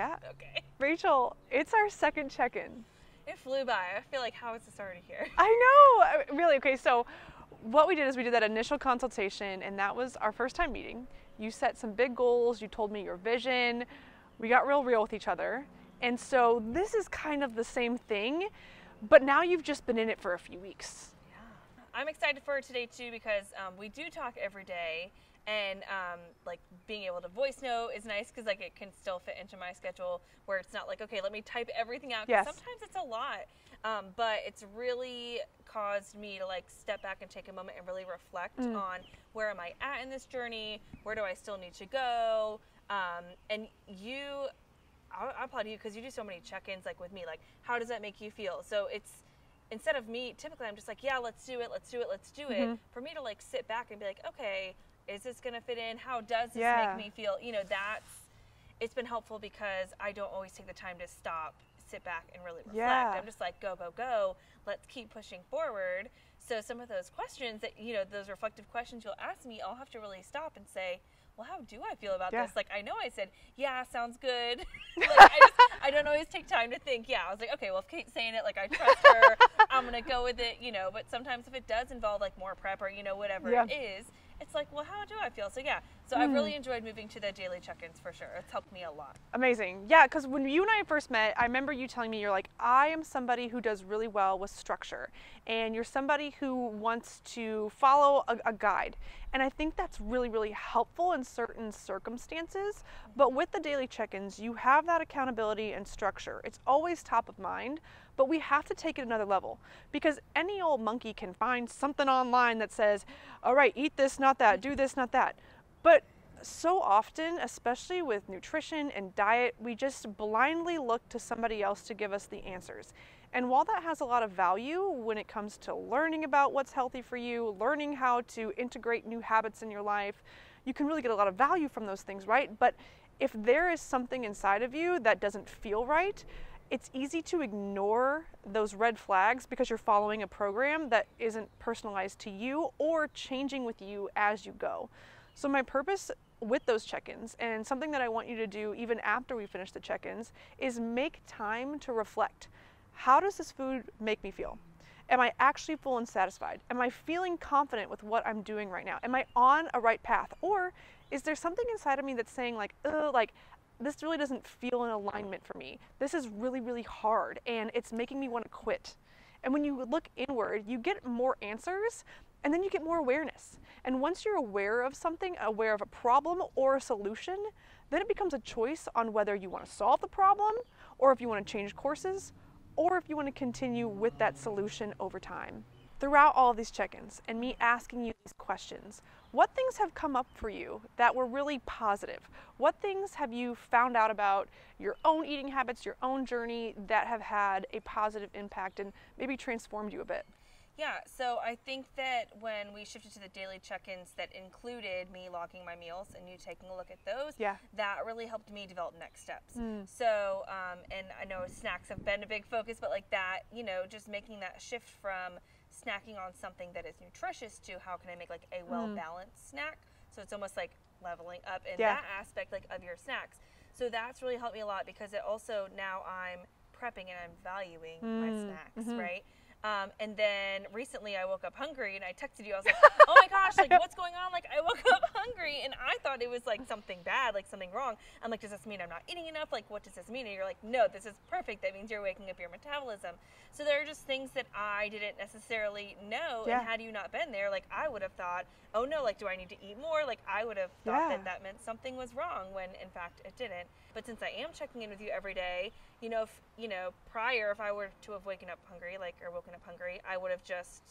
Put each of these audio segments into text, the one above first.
Yeah. Okay. Rachel, it's our second check in. It flew by. I feel like how is this already here? I know. Uh, Really? Okay, so what we did is we did that initial consultation, and that was our first time meeting. You set some big goals, you told me your vision, we got real real with each other. And so this is kind of the same thing, but now you've just been in it for a few weeks. Yeah. I'm excited for today too because um, we do talk every day, and um, like being able to voice note is nice because like it can still fit into my schedule where it's not like okay, let me type everything out. Yes. Sometimes it's a lot, um, but it's really caused me to like step back and take a moment and really reflect Mm. on where am I at in this journey? Where do I still need to go? Um, and you I, I applaud you because you do so many check-ins like with me like how does that make you feel so it's instead of me typically i'm just like yeah let's do it let's do it let's do it Mhm. for me to like sit back and be like okay is this going to fit in? How does this Yeah. make me feel? You know that's it's been helpful because i don't always take the time to stop sit back and really reflect. Yeah. i'm just like go go go. Let's keep pushing forward. So some of those questions that you know those reflective questions you'll ask me i'll have to really stop and say well how do i feel about Yeah. this? Like i know i said yeah sounds good. Like, I, just, I don't always take time to think yeah. I was like okay well if Kait's saying it like i trust her. I'm gonna go with it you know but sometimes if it does involve like more prep or you know whatever Yeah. it is it's like well how do i feel? So yeah so i've really hmm. enjoyed moving to the daily check-ins for sure it's helped me a lot Amazing. Yeah, because when you and I first met, I remember you telling me you're like, I am somebody who does really well with structure, and you're somebody who wants to follow a, a guide. And I think that's really, really helpful in certain circumstances. But mm-hmm. with the daily check ins, you have that accountability and structure. It's always top of mind, but we have to take it another level because any old monkey can find something online that says, all right, eat this, not that, do this, not that. But so often, especially with nutrition and diet, we just blindly look to somebody else to give us the answers. And while that has a lot of value when it comes to learning about what's healthy for you, learning how to integrate new habits in your life, you can really get a lot of value from those things, right? But if there is something inside of you that doesn't feel right, it's easy to ignore those red flags because you're following a program that isn't personalized to you or changing with you as you go. So, my purpose with those check ins, and something that I want you to do even after we finish the check ins, is make time to reflect. How does this food make me feel? Am I actually full and satisfied? Am I feeling confident with what I'm doing right now? Am I on a right path? Or is there something inside of me that's saying, like, ugh, like, this really doesn't feel in alignment for me. This is really, really hard and it's making me want to quit. And when you look inward, you get more answers and then you get more awareness. And once you're aware of something, aware of a problem or a solution, then it becomes a choice on whether you want to solve the problem or if you want to change courses or if you want to continue with that solution over time. Throughout all these check ins and me asking you these questions, what things have come up for you that were really positive? What things have you found out about your own eating habits, your own journey that have had a positive impact and maybe transformed you a bit? Yeah, so I think that when we shifted to the daily check-ins that included me logging my meals and you taking a look at those, Yeah. that really helped me develop next steps. Mm. So, um, and I know snacks have been a big focus, but like that, you know, just making that shift from snacking on something that is nutritious to how can I make like a well-balanced snack. So it's almost like leveling up in Yeah. that aspect like of your snacks. So that's really helped me a lot because it also now I'm prepping and I'm valuing my Mm, snacks, mhm. right? Um, and then recently I woke up hungry and I texted you. I was like, oh my gosh, like what's going on? Like I woke up hungry and I thought it was like something bad, like something wrong. I'm like, does this mean I'm not eating enough? Like what does this mean? And you're like, no, this is perfect. That means you're waking up your metabolism. So there are just things that I didn't necessarily know. Yeah. And had you not been there, like I would have thought, oh no, like do I need to eat more? Like I would have thought Yeah. that that meant something was wrong when in fact it didn't. But since I am checking in with you every day, you know, if, you know, prior if I were to have waken up hungry, like or woken up hungry, I would have just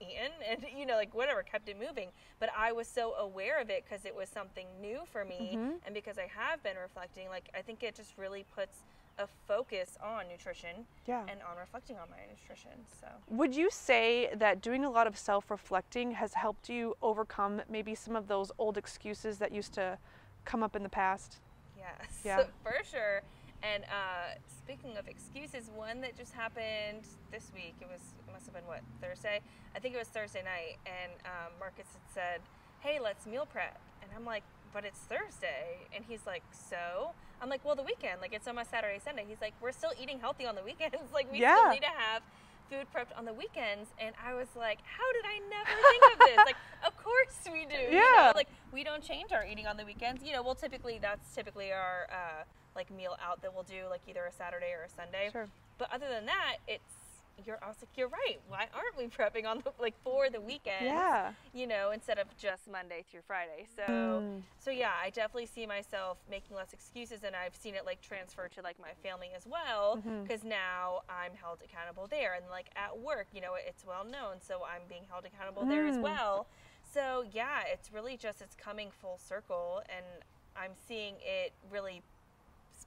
eaten and you know like whatever kept it moving but i was so aware of it because it was something new for me Mhm. and because i have been reflecting like i think it just really puts a focus on nutrition Yeah. and on reflecting on my nutrition so Would you say that doing a lot of self reflecting has helped you overcome maybe some of those old excuses that used to come up in the past? Yes, Yeah. for sure. And uh, speaking of excuses, one that just happened this week. It was it must have been what Thursday. I think it was Thursday night, and um, Marcus had said, "Hey, let's meal prep," and I'm like, but it's Thursday. And he's like, so? I'm like, well, the weekend. Like, it's almost Saturday, Sunday. He's like, we're still eating healthy on the weekends. like, we Yeah. still need to have food prepped on the weekends. And I was like, how did I never think of this? like, of course we do. you know? Yeah. Like, we don't change our eating on the weekends. You know, we'll typically, that's typically our, uh, like, meal out that we'll do, like, either a Saturday or a Sunday. Sure. But other than that, it's, you're, I was like, you're right. Why aren't we prepping on the, like, for the weekend? Yeah. you know, instead of just Monday through Friday. So, Mm. so yeah, I definitely see myself making less excuses, and I've seen it like transfer to like my family as well, because now I'm held accountable there, and like at work, you know, it's well known, so I'm being held accountable there as Mm. well. So yeah, it's really just it's coming full circle, and I'm seeing it really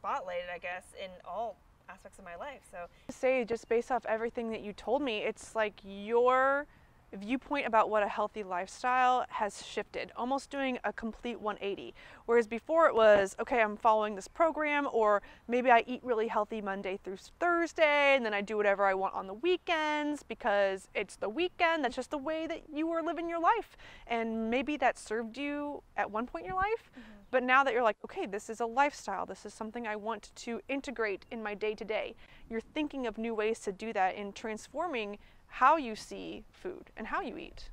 spotlighted, I guess, in all aspects of my life. So say just based off everything that you told me it's like your viewpoint about what a healthy lifestyle has shifted almost doing a complete 180 whereas before it was okay i'm following this program or maybe i eat really healthy monday through thursday and then i do whatever i want on the weekends because it's the weekend. That's just the way that you were living your life. And maybe that served you at one point in your life mm-hmm. but now that you're like, okay, this is a lifestyle, this is something I want to integrate in my day to day, you're thinking of new ways to do that in transforming how you see food and how you eat.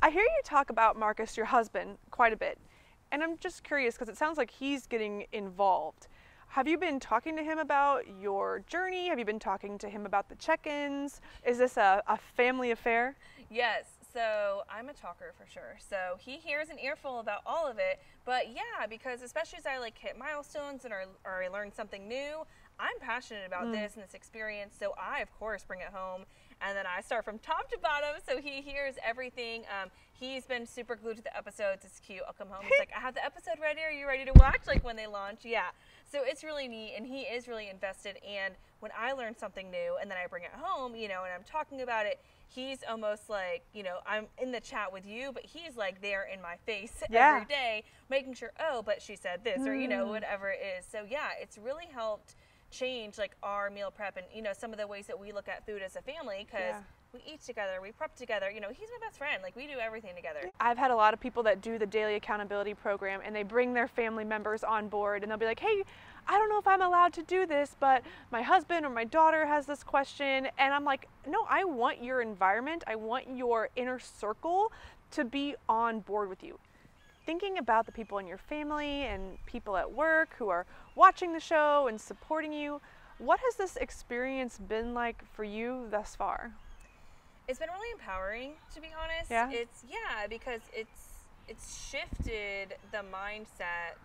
I hear you talk about Marcus, your husband, quite a bit. And I'm just curious because it sounds like he's getting involved. Have you been talking to him about your journey? Have you been talking to him about the check ins? Is this a, a family affair? Yes. So I'm a talker for sure. So he hears an earful about all of it. But yeah, because especially as I like hit milestones and or, or I learn something new, I'm passionate about mm. this and this experience. So I of course bring it home, and then I start from top to bottom. So he hears everything. Um, he's been super glued to the episodes. It's cute. I'll come home. He's like, I have the episode ready. Are you ready to watch? Like when they launch. Yeah. So it's really neat, and he is really invested. And when I learn something new, and then I bring it home, you know, and I'm talking about it, he's almost like, you know, I'm in the chat with you, but he's like there in my face Yeah. every day, making sure, oh, but she said this, or you know, Mm. whatever it is. So yeah, it's really helped change like our meal prep and you know some of the ways that we look at food as a family because Yeah. we eat together, we prep together. You know, he's my best friend. Like we do everything together. I've had a lot of people that do the daily accountability program and they bring their family members on board and they'll be like, hey, I don't know if I'm allowed to do this, but my husband or my daughter has this question. And I'm like, no, I want your environment, I want your inner circle to be on board with you. Thinking about the people in your family and people at work who are watching the show and supporting you, what has this experience been like for you thus far? It's been really empowering, to be honest. Yeah? It's yeah, because it's it's shifted the mindset.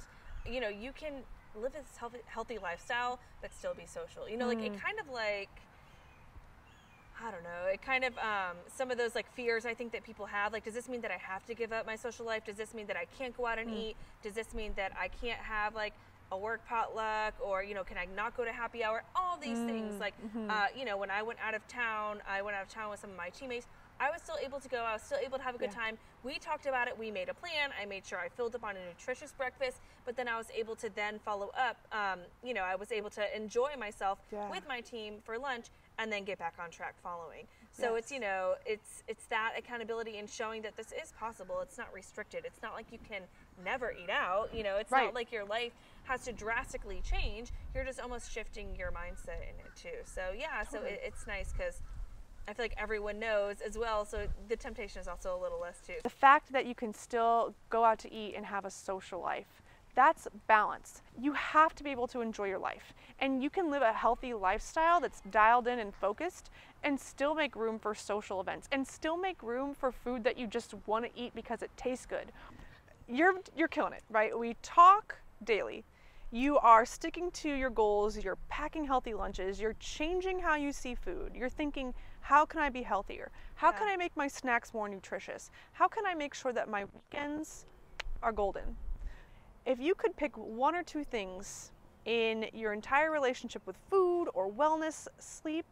You know, you can live this healthy, healthy lifestyle but still be social. You know, like Mm. it kind of like I don't know. It kind of um, some of those like fears I think that people have. Like, does this mean that I have to give up my social life? Does this mean that I can't go out and Mm. eat? Does this mean that I can't have like a work potluck or you know can I not go to happy hour? All these things Mm, like mhm. uh, you know when I went out of town, I went out of town with some of my teammates. I was still able to go. I was still able to have a good Yeah. time. We talked about it. We made a plan. I made sure I filled up on a nutritious breakfast, but then I was able to then follow up. Um, you know, I was able to enjoy myself Yeah. with my team for lunch and then get back on track following. So it's you know it's it's that accountability and showing that this is possible. It's not restricted. It's not like you can never eat out. You know, it's Right. not like your life has to drastically change. You're just almost shifting your mindset in it too. So yeah, so it, it's nice because I feel like everyone knows as well. So the temptation is also a little less too. the fact that you can still go out to eat and have a social life that's balance you have to be able to enjoy your life and you can live a healthy lifestyle that's dialed in and focused and still make room for social events and still make room for food that you just want to eat because it tastes good. You're you're killing it right? We talk daily. You are sticking to your goals you're packing healthy lunches you're changing how you see food. You're thinking how can i be healthier? How Yeah. can i make my snacks more nutritious? How can i make sure that my weekends are golden if you could pick one or two things in your entire relationship with food or wellness sleep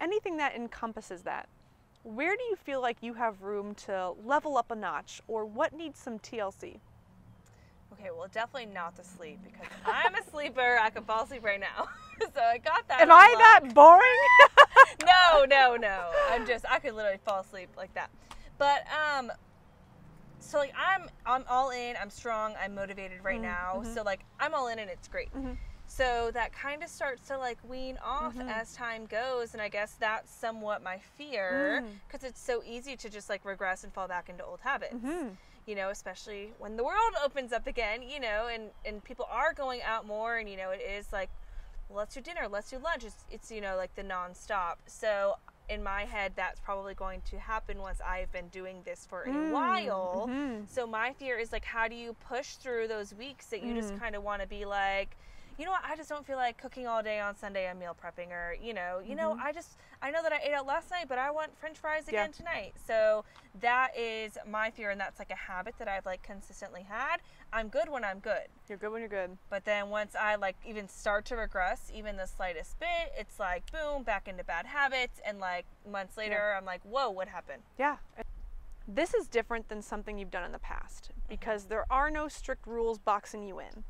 anything that encompasses that where do you feel like you have room to level up a notch or what needs some tlc Okay, well, definitely not the sleep because I'm a sleeper. I can fall asleep right now. so I got that. am i that boring no, no, no. I'm just I could literally fall asleep like that. But um so like I'm I'm all in. I'm strong. I'm motivated right Mhm, now. mhm. So like I'm all in and it's great. Mhm. So that kind of starts to like wean off Mhm. as time goes, and I guess that's somewhat my fear Mm. because it's so easy to just like regress and fall back into old habits. Mhm. You know, especially when the world opens up again. You know, and and people are going out more, and you know it is like, let's do dinner, let's do lunch. It's it's you know like the nonstop. So in my head, that's probably going to happen once I've been doing this for a Mm, while. mhm. So my fear is like, how do you push through those weeks that you just Mm. kind of want to be like, you know what? I just don't feel like cooking all day on Sunday. I'm meal prepping, or you know, you know, Mhm. I just I know that I ate out last night, but I want French fries Yeah. again tonight. So that is my fear, and that's like a habit that I've like consistently had. I'm good when I'm good, You're good when you're good. but then once I like even start to regress, even the slightest bit, it's like boom, back into bad habits, and like months later, I'm like, whoa, what happened? Yeah. This is different than something you've done in the past because there are no strict rules boxing you in.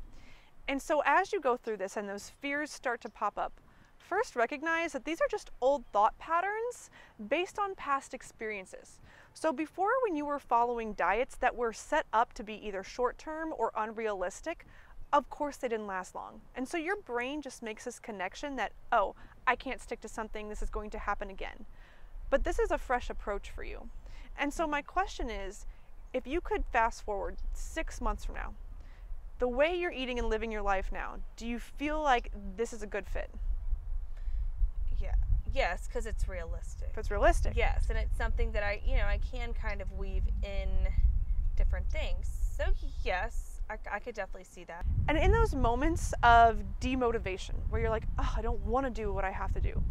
And so as you go through this and those fears start to pop up, first recognize that these are just old thought patterns based on past experiences. So before when you were following diets that were set up to be either short-term or unrealistic, of course they didn't last long. And so your brain just makes this connection that, oh, I can't stick to something, this is going to happen again. But this is a fresh approach for you. And so hmm. my question is, if you could fast forward six months from now, the way you're eating and living your life now, do you feel like this is a good fit? Yeah, yes, because it's realistic. It's realistic? Yes, and it's something that I, you know, I can kind of weave in different things. So yes, I, I could definitely see that. And in those moments of demotivation, where you're like, oh, I don't want to do what I have to do,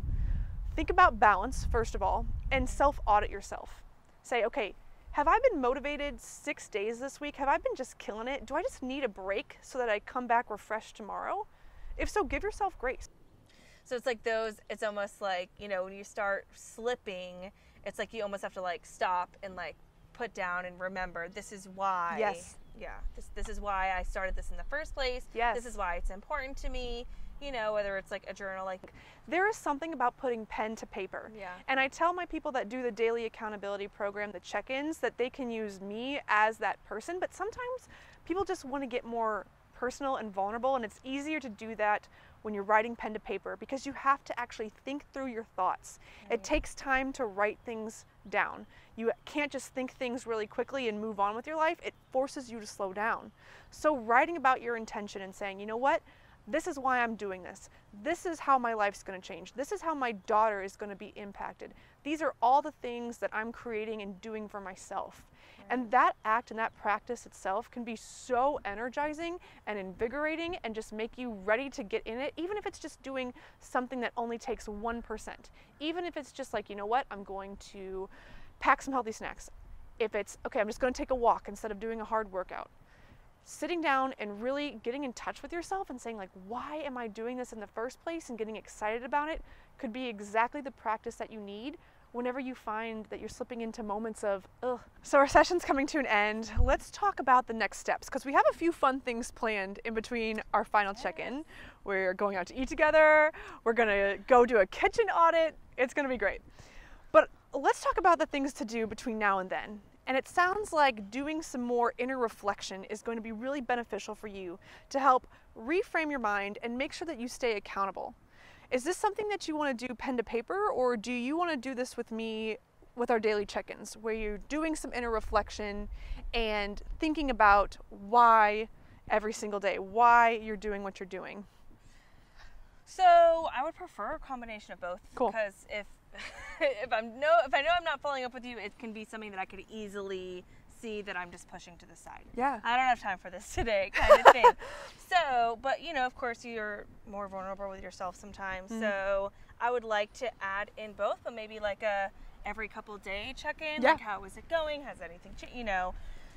think about balance, first of all, and self audit yourself. Say, okay, have I been motivated six days this week? Have I been just killing it? Do I just need a break so that I come back refreshed tomorrow? If so, give yourself grace. So it's like those. It's almost like you know when you start slipping, it's like you almost have to like stop and like put down and remember this is why. Yes. Yeah. This this is why I started this in the first place. Yes. This is why it's important to me. You know whether it's like a journal, like There is something about putting pen to paper. Yeah. And I tell my people that do the daily accountability program, the check ins, that they can use me as that person. But sometimes people just want to get more personal and vulnerable, and it's easier to do that when you're writing pen to paper because you have to actually think through your thoughts. It mm-hmm. takes time to write things down. You can't just think things really quickly and move on with your life. It forces you to slow down. So, writing about your intention and saying, you know what? This is why I'm doing this. This is how my life's going to change. This is how my daughter is going to be impacted. These are all the things that I'm creating and doing for myself. And that act and that practice itself can be so energizing and invigorating and just make you ready to get in it, even if it's just doing something that only takes 1%. Even if it's just like, you know what, I'm going to pack some healthy snacks. If it's, okay, I'm just going to take a walk instead of doing a hard workout sitting down and really getting in touch with yourself and saying like why am i doing this in the first place and getting excited about it could be exactly the practice that you need whenever you find that you're slipping into moments of ugh. So our session's coming to an end. Let's talk about the next steps because we have a few fun things planned in between our final check-in. We're going out to eat together. We're gonna go do a kitchen audit. It's gonna be great. But let's talk about the things to do between now and then. And it sounds like doing some more inner reflection is going to be really beneficial for you to help reframe your mind and make sure that you stay accountable. Is this something that you want to do pen to paper, or do you want to do this with me with our daily check ins, where you're doing some inner reflection and thinking about why every single day, why you're doing what you're doing? So I would prefer a combination of both. Cool. Because if if I'm no if I know I'm not following up with you, it can be something that I could easily see that I'm just pushing to the side. Yeah. I don't have time for this today, kind of thing. so, but you know, of course, you're more vulnerable with yourself sometimes. Mm-hmm. So I would like to add in both, but maybe like a every couple day check in, Yeah. like how is it going? Has anything changed? You know.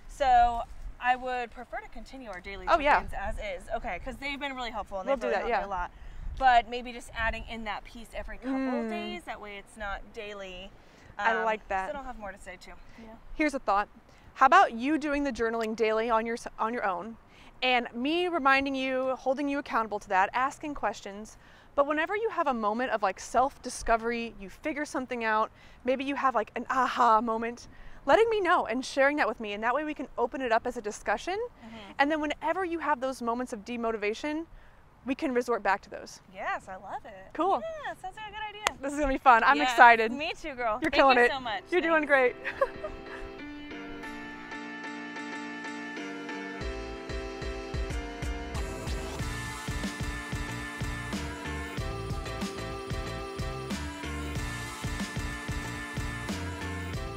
So I would prefer to continue our daily Oh, yeah. check-ins as is. Okay, because they've been really helpful and We'll they've do really that, helped me yeah. a lot. But maybe just adding in that piece every couple Mm. days. That way, it's not daily. I Um, like that. So I'll have more to say too. Yeah. Here's a thought. How about you doing the journaling daily on your on your own and me reminding you, holding you accountable to that, asking questions. But whenever you have a moment of like self-discovery, you figure something out, maybe you have like an aha moment, letting me know and sharing that with me. And that way we can open it up as a discussion. Mm-hmm. And then whenever you have those moments of demotivation, we can resort back to those. Yes, I love it. Cool. Yeah, sounds like a good idea. This is gonna be fun. I'm Yes, excited. Me too, girl. You're Thank killing you it. so much. You're doing great.